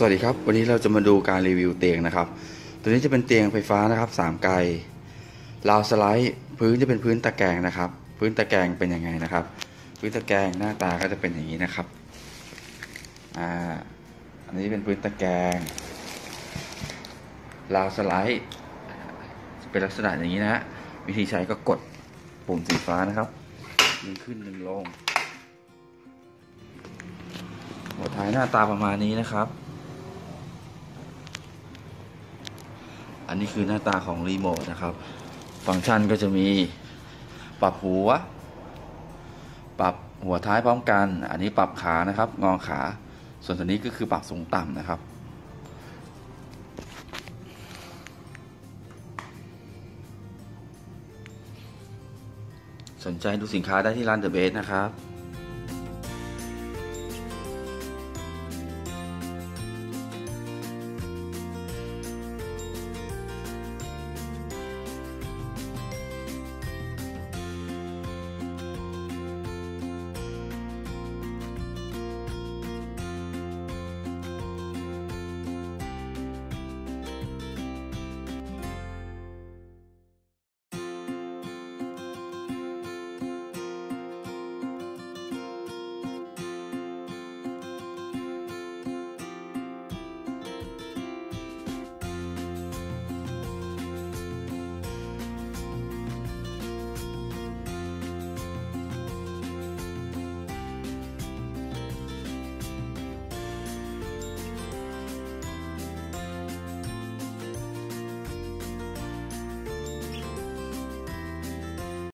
สวัสดีครับ วันนี้เราจะมาดูการรีวิวเตียงนะครับ ตัวนี้จะเป็นเตียงไฟฟ้านะครับสามไกลราวสไลด์ พื้นจะเป็นพื้นตะแกรงนะครับ พื้นตะแกรงเป็นยังไงนะครับ พื้นตะแกรงหน้าตาก็จะเป็นอย่างนี้นะครับอ่าอันนี้เป็นพื้นตะแกรงราวสไลด์เป็นลักษณะอย่างนี้นะฮะวิธีใช้ก็กดปุ่มสีฟ้านะครับดึงขึ้นดึงลงหัวท้ายหน้าตาประมาณนี้นะครับ อันนี้คือหน้าตาของรีโมทนะครับ ฟังก์ชันก็จะมีปรับหัว ปรับหัวท้ายพร้อมกัน อันนี้ปรับขานะครับ งอขา ส่วนตัวนี้ก็คือปรับสูงต่ำนะครับสนใจดูสินค้าได้ที่ร้านเดอะเบสนะครับ